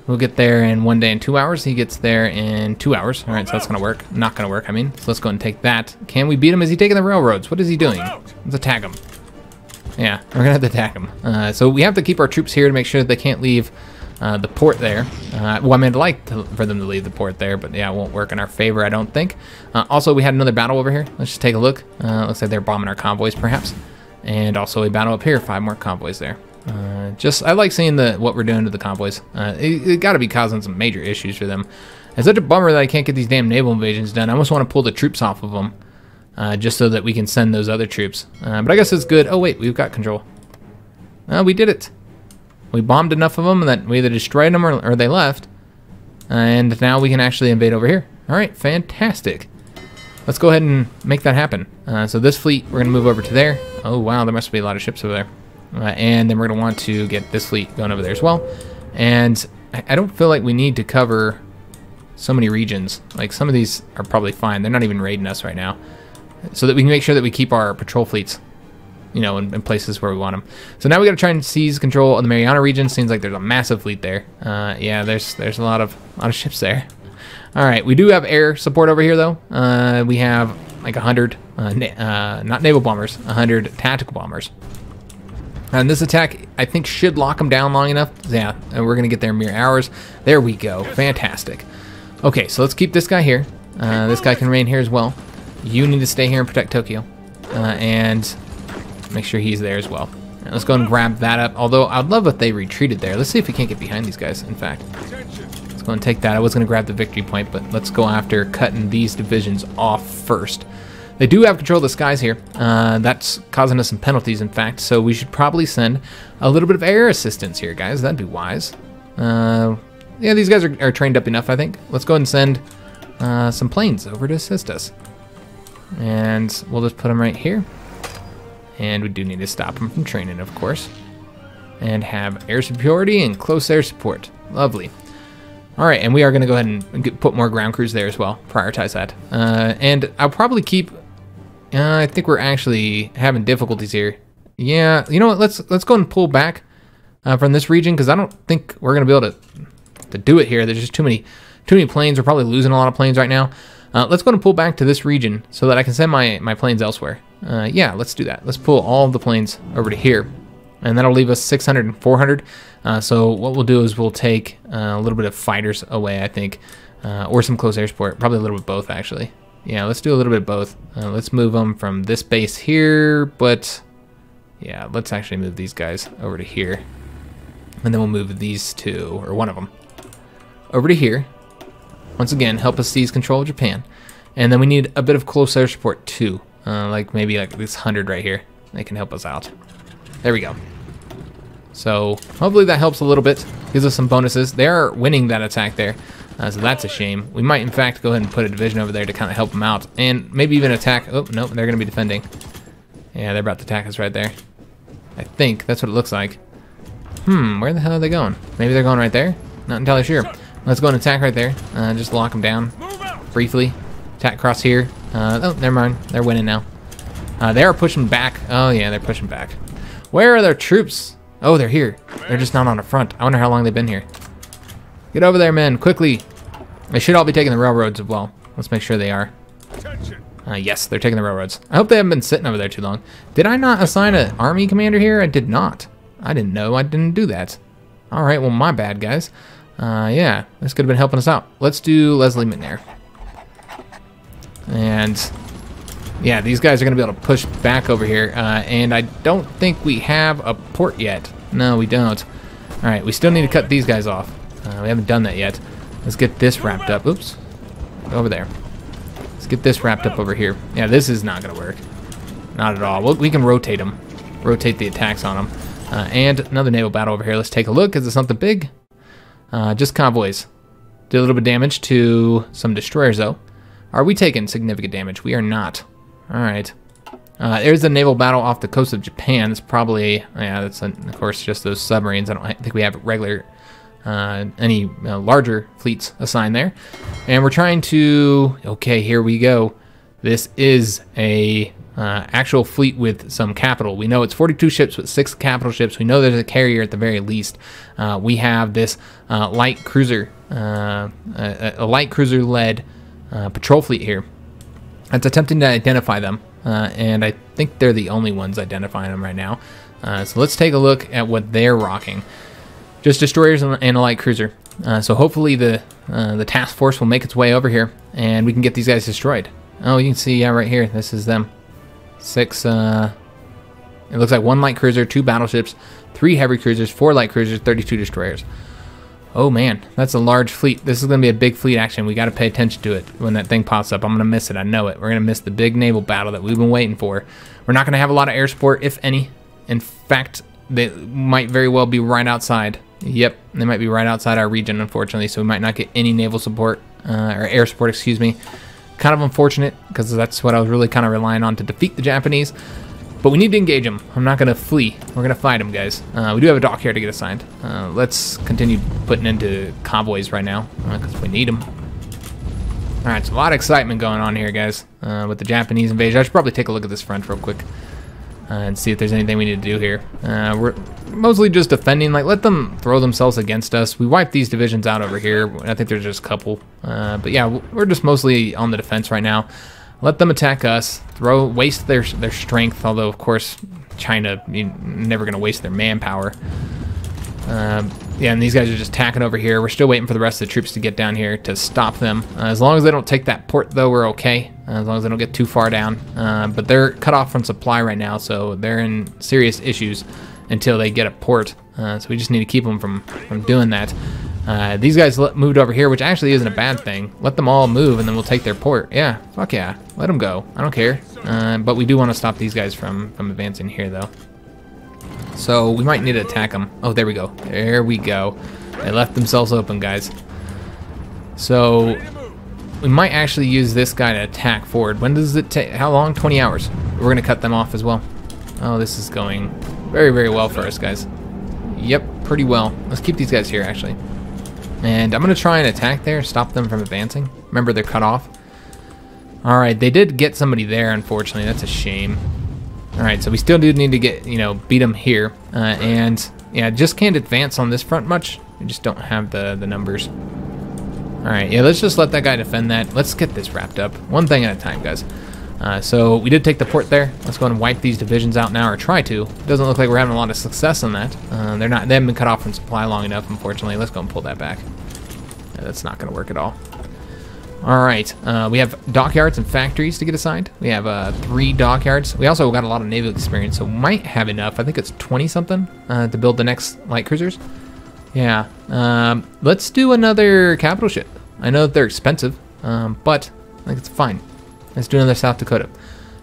Speaker 1: We'll get there in one day and two hours. He gets there in two hours. All right, so that's gonna work. Not gonna work, I mean. So let's go and take that. Can we beat him? Is he taking the railroads? What is he doing? Let's attack him. Yeah, we're gonna have to attack him. Uh, so we have to keep our troops here to make sure that they can't leave uh, the port there. Uh, well, I mean, I'd like to, for them to leave the port there, but yeah, it won't work in our favor, I don't think. Uh, also, we had another battle over here. Let's just take a look. Uh, looks like they're bombing our convoys, perhaps. And also a battle up here, five more convoys there. Uh, just I like seeing the what we're doing to the convoys. Uh, it, it got to be causing some major issues for them. It's such a bummer that I can't get these damn naval invasions done. I almost want to pull the troops off of them, just so that we can send those other troops. But I guess it's good. Oh wait, we've got control. We did it. We bombed enough of them that we either destroyed them or, or they left, and now we can actually invade over here. All right, fantastic. Let's go ahead and make that happen. Uh, so this fleet, we're gonna move over to there. Oh wow, there must be a lot of ships over there. Uh, and then we're going to want to get this fleet going over there as well. And I, I don't feel like we need to cover so many regions. Like some of these are probably fine. They're not even raiding us right now. So that we can make sure that we keep our patrol fleets, you know, in, in places where we want them. So now we got to try and seize control of the Mariana region. Seems like there's a massive fleet there. Uh, yeah, there's there's a lot of a lot of ships there. All right, we do have air support over here though. Uh, we have like a hundred, uh, na uh, not naval bombers, a hundred tactical bombers. And this attack, I think, should lock them down long enough. Yeah, and we're to get there in mere hours. There we go. Fantastic. Okay, so let's keep this guy here. Uh, this guy can remain here as well. You need to stay here and protect Tokyo. Uh, and make sure he's there as well. Right, let's go and grab that up. Although, I'd love if they retreated there. Let's see if we can't get behind these guys, in fact. Let's go and take that. I was going to grab the victory point, but let's go after cutting these divisions off first. They do have control of the skies here. Uh, that's causing us some penalties, in fact, so we should probably send a little bit of air assistance here, guys. That'd be wise. Uh, yeah, these guys are, are, trained up enough, I think. Let's go and send uh, some planes over to assist us. And we'll just put them right here. And we do need to stop them from training, of course. And have air superiority and close air support. Lovely. All right, and we are going to go ahead and get, put more ground crews there as well. Prioritize that. Uh, and I'll probably keep. Uh, I think we're actually having difficulties here. Yeah, you know what? Let's let's go and pull back uh, from this region because I don't think we're going to be able to to do it here. There's just too many too many planes. We're probably losing a lot of planes right now. Uh, let's go and pull back to this region so that I can send my my planes elsewhere. Uh, yeah, let's do that. Let's pull all of the planes over to here and that'll leave us 600 and 400. Uh, so what we'll do is we'll take uh, a little bit of fighters away, I think, uh, or some close air support, probably a little bit both actually. Yeah, let's do a little bit of both. Uh, let's move them from this base here, but yeah, let's actually move these guys over to here. And then we'll move these two, or one of them, over to here. Once again, help us seize control of Japan. And then we need a bit of close air support too, uh, like maybe like this 100 right here. They can help us out. There we go. So hopefully that helps a little bit. Gives us some bonuses. They are winning that attack there. Uh, so that's a shame. We might, in fact, go ahead and put a division over there to kind of help them out. And maybe even attack. Oh, no, they're going to be defending. Yeah, they're about to attack us right there. I think that's what it looks like. Hmm, where the hell are they going? Maybe they're going right there? Not entirely sure. Let's go and attack right there. Uh, just lock them down briefly. Attack across here. Uh, oh, never mind. They're winning now. Uh, they are pushing back. Oh, yeah, they're pushing back. Where are their troops? Oh, they're here. They're just not on the front. I wonder how long they've been here. Get over there, men, quickly. They should all be taking the railroads as well. Let's make sure they are. Uh, yes, they're taking the railroads. I hope they haven't been sitting over there too long. Did I not assign an army commander here? I did not. I didn't know. I didn't do that. All right, well, my bad, guys. Uh, yeah, this could have been helping us out. Let's do Lesley McNair. And yeah, these guys are going to be able to push back over here. Uh, and I don't think we have a port yet. No, we don't. All right, we still need to cut these guys off. Uh, we haven't done that yet. Let's get this wrapped up. Oops. Over there. Let's get this wrapped up over here. Yeah, this is not going to work. Not at all. Well, we can rotate them. Rotate the attacks on them. Uh, and another naval battle over here. Let's take a look. Is it something big? Uh, just convoys. Did a little bit of damage to some destroyers, though. Are we taking significant damage? We are not. Alright. Uh, there's a naval battle off the coast of Japan. It's probably, yeah, that's of course just those submarines. I don't think we have regular, uh, any uh, larger fleets assigned there. And we're trying to, okay, here we go. This is a uh, actual fleet with some capital. We know it's 42 ships with six capital ships. We know there's a carrier at the very least. Uh, we have this uh, light cruiser, a, a, light cruiser led patrol fleet here. It's attempting to identify them, uh, and I think they're the only ones identifying them right now. Uh, so let's take a look at what they're rocking. Just destroyers and, a light cruiser. Uh, so hopefully the uh, the task force will make its way over here, and we can get these guys destroyed. Oh, you can see, yeah, right here. This is them. Six. Uh, it looks like one light cruiser, two battleships, three heavy cruisers, four light cruisers, 32 destroyers. Oh man, that's a large fleet. This is to be a big fleet action. We got to pay attention to it when that thing pops up. I'm to miss it. I know it. We're to miss the big naval battle that we've been waiting for. We're not to have a lot of air support, if any. In fact, they might very well be right outside. Yep, they might be right outside our region, unfortunately, so we might not get any naval support, uh, or air support, excuse me. Kind of unfortunate, because that's what I was really kind of relying on to defeat the Japanese. But we need to engage them. I'm not going to flee. We're going to fight them, guys. Uh, we do have a dock here to get assigned. Uh, let's continue putting into convoys right now, because uh, we need them. Alright, so a lot of excitement going on here, guys, uh, with the Japanese invasion. I should probably take a look at this front real quick uh, and see if there's anything we need to do here. We're mostly just defending. Like, let them throw themselves against us. We wiped these divisions out over here. I think there's just a couple. but yeah, we're just mostly on the defense right now. Let them attack us. Throw waste their their strength. Although of course, China never going to waste their manpower. Um, yeah, and these guys are just tacking over here. We're still waiting for the rest of the troops to get down here to stop them. Uh, as long as they don't take that port, though, we're okay. Uh, as long as they don't get too far down. Uh, but they're cut off from supply right now, so they're in serious issues until they get a port. Uh, so we just need to keep them from, from doing that. Uh, these guys moved over here, which actually isn't a bad thing. Let them all move, and then we'll take their port. Yeah, fuck yeah. Let them go. I don't care. Uh, but we do want to stop these guys from, from advancing here, though. So we might need to attack them. Oh, there we go. There we go. They left themselves open, guys. So we might actually use this guy to attack forward. When does it take? How long? 20 hours. We're going to cut them off as well. Oh, this is going very, very well for us, guys. Yep, pretty well. Let's keep these guys here, actually. And I'm going to try and attack there, stop them from advancing. Remember, they're cut off. Alright, they did get somebody there, unfortunately. That's a shame. Alright, so we still do need to get, you know, beat them here. Uh, and, yeah, just can't advance on this front much. We just don't have the, the numbers. Alright, yeah, let's just let that guy defend that. Let's get this wrapped up. One thing at a time, guys. Uh, so we did take the port there. Let's go and wipe these divisions out now, or try to. Doesn't look like we're having a lot of success on that. Uh, they're not. They haven't been cut off from supply long enough, unfortunately. Let's go and pull that back. Yeah, that's not going to work at all. All right, uh, we have dockyards and factories to get assigned. We have uh, three dockyards. We also got a lot of naval experience, so might have enough. I think it's 20 something uh, to build the next light cruisers. Yeah, um, let's do another capital ship. I know that they're expensive, um, but I think it's fine. Let's do another South Dakota.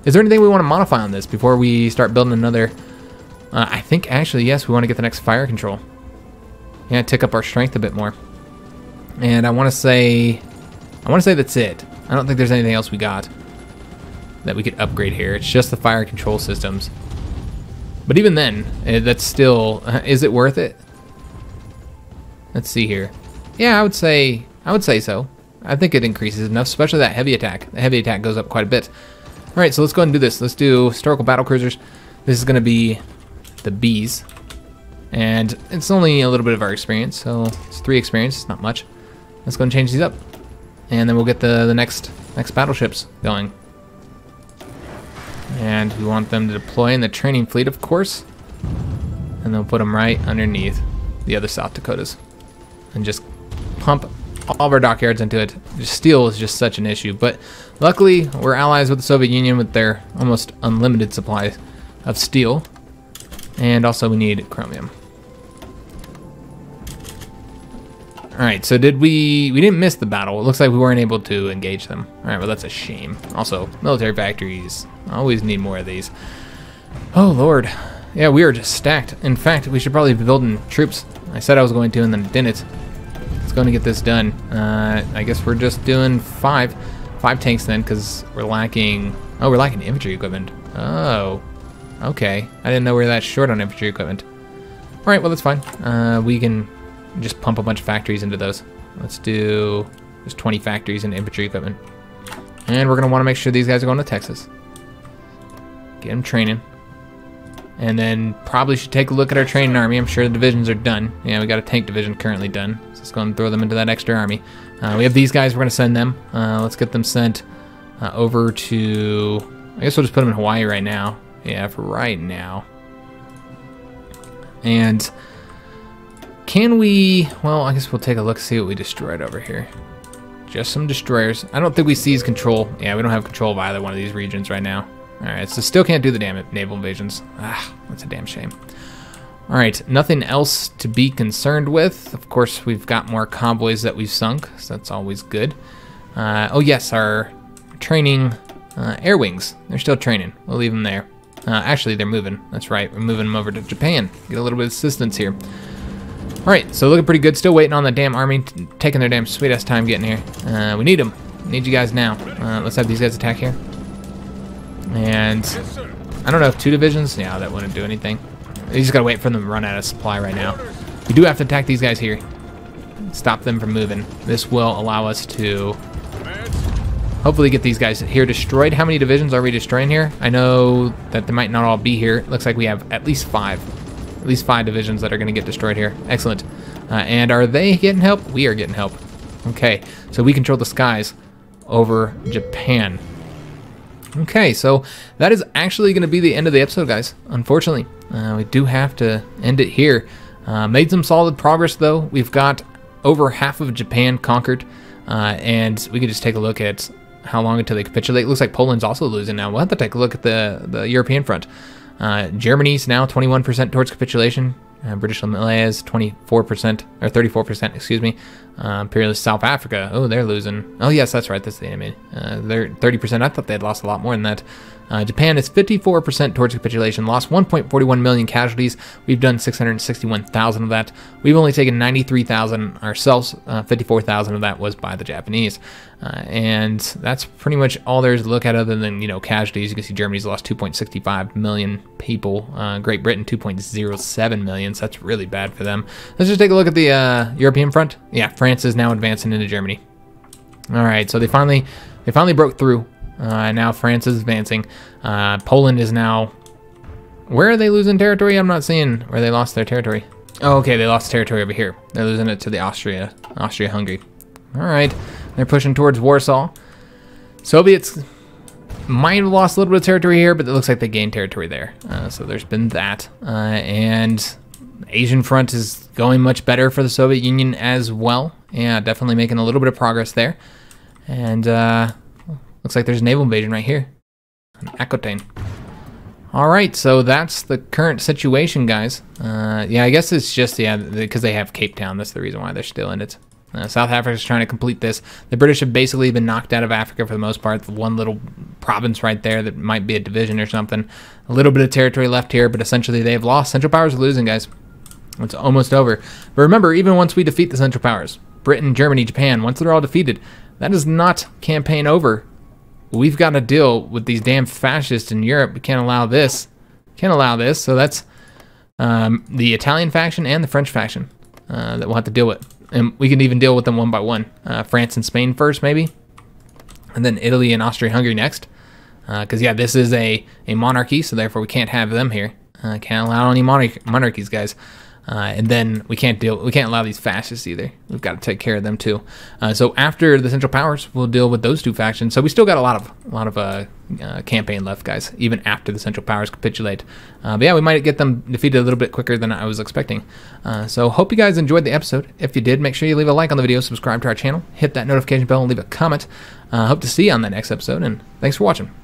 Speaker 1: Is there anything we want to modify on this before we start building another? Uh, I think actually, yes, we want to get the next fire control. Yeah, tick up our strength a bit more. And I want to say, I want to say that's it. I don't think there's anything else we got that we could upgrade here. It's just the fire control systems. But even then, eh, that's still, is it worth it? Let's see here. Yeah, I would say, I would say so. I think it increases enough, especially that heavy attack. The heavy attack goes up quite a bit. All right, so let's go ahead and do this. Let's do historical battle cruisers. This is going to be the bees. And it's only a little bit of our experience, so it's three experience, not much. Let's go and change these up. And then we'll get the, the next next battleships going. And we want them to deploy in the training fleet, of course. And then we'll put them right underneath the other South Dakotas. And just pump all of our dockyards into it. Steel is just such an issue, but luckily we're allies with the Soviet Union with their almost unlimited supply of steel. And also we need chromium. Alright, so did we... We didn't miss the battle. It looks like we weren't able to engage them. Alright, well that's a shame. Also, military factories. Always need more of these. Oh, Lord. Yeah, we are just stacked. In fact, we should probably be building troops. I said I was going to and then didn't going to get this done. Uh, I guess we're just doing five. Five tanks then, because we're lacking... Oh, we're lacking infantry equipment. Oh. Okay. I didn't know we were that short on infantry equipment. Alright, well, that's fine. Uh, we can just pump a bunch of factories into those. Let's do... There's 20 factories and infantry equipment. And we're going to want to make sure these guys are going to Texas. Get them training. And then probably should take a look at our training army. I'm sure the divisions are done. Yeah, we got a tank division currently done. So let's go and throw them into that extra army. Uh, we have these guys. We're going to send them. Uh, let's get them sent uh, over to... I guess we'll just put them in Hawaii right now. Yeah, for right now. And can we... Well, I guess we'll take a look, see what we destroyed over here. Just some destroyers. I don't think we seize control. Yeah, we don't have control of either one of these regions right now. Alright, so still can't do the damn naval invasions. Ah, that's a damn shame. Alright, nothing else to be concerned with. Of course, we've got more convoys that we've sunk, so that's always good. Uh, oh yes, our training uh, air wings. They're still training. We'll leave them there. Uh, actually, they're moving. That's right. We're moving them over to Japan. Get a little bit of assistance here. Alright, so looking pretty good. Still waiting on the damn army, taking their damn sweet-ass time getting here. Uh, we need them. Need you guys now. Uh, let's have these guys attack here. And I don't know if two divisions, yeah, that wouldn't do anything. You just gotta wait for them to run out of supply right now. We do have to attack these guys here. Stop them from moving. This will allow us to hopefully get these guys here destroyed. How many divisions are we destroying here? I know that they might not all be here. It looks like we have at least five. At least five divisions that are to get destroyed here. Excellent. Uh, and are they getting help? We are getting help. Okay, so we control the skies over Japan. Okay, so that is actually going to be the end of the episode, guys. Unfortunately, uh, we do have to end it here. Uh, made some solid progress though. We've got over half of Japan conquered, uh, and we can just take a look at how long until they capitulate. It looks like Poland's also losing now. We'll have to take a look at the the European front. Uh, Germany's now 21% towards capitulation. Uh, British Malaya's 24% or 34%, excuse me. Imperialist South Africa, oh, they're losing. Oh, yes, that's right. That's the enemy. Uh, they're 30%. I thought they'd lost a lot more than that. Uh, Japan is 54% towards capitulation, lost 1.41 million casualties. We've done 661,000 of that. We've only taken 93,000 ourselves. Uh, 54,000 of that was by the Japanese. Uh, and that's pretty much all there is to look at other than, you know, casualties. You can see Germany's lost 2.65 million people. Uh, Great Britain, 2.07 million. So that's really bad for them. Let's just take a look at the uh, European front. Yeah, France is now advancing into Germany. All right, so they finally they finally broke through. Uh, now France is advancing. Uh, Poland is now. Where are they losing territory? I'm not seeing where they lost their territory. Oh, okay, they lost territory over here. They're losing it to the Austria, Austria-Hungary. All right, they're pushing towards Warsaw. Soviets might have lost a little bit of territory here, but it looks like they gained territory there. Uh, so there's been that. Uh, and Asian front is going much better for the Soviet Union as well. Yeah, definitely making a little bit of progress there. And uh, looks like there's a naval invasion right here. Aquitaine. All right, so that's the current situation, guys. Uh, yeah, I guess it's just, yeah, because they have Cape Town. That's the reason why they're still in it. Uh, South Africa's trying to complete this. The British have basically been knocked out of Africa for the most part. The one little province right there that might be a division or something. A little bit of territory left here, but essentially they've lost. Central Powers are losing, guys. It's almost over. But remember, even once we defeat the Central Powers, Britain, Germany, Japan, once they're all defeated, that is not campaign over we've got to deal with these damn fascists in Europe. We can't allow this. Can't allow this. So that's um, the Italian faction and the French faction uh, that we'll have to deal with. And we can even deal with them one by one. Uh, France and Spain first, maybe. And then Italy and Austria-Hungary next. Because, uh, yeah, this is a, a monarchy, so therefore we can't have them here. Uh, can't allow any monarch- monarchies, guys. Uh, and then we can't deal. We can't allow these fascists either. We've got to take care of them too. Uh, so after the Central Powers, we'll deal with those two factions. So we still got a lot of a lot of uh, uh campaign left, guys. Even after the Central Powers capitulate. Uh, but yeah, we might get them defeated a little bit quicker than I was expecting. Uh, so hope you guys enjoyed the episode. If you did, make sure you leave a like on the video, subscribe to our channel, hit that notification bell, and leave a comment. Hope to see you on the next episode. And thanks for watching.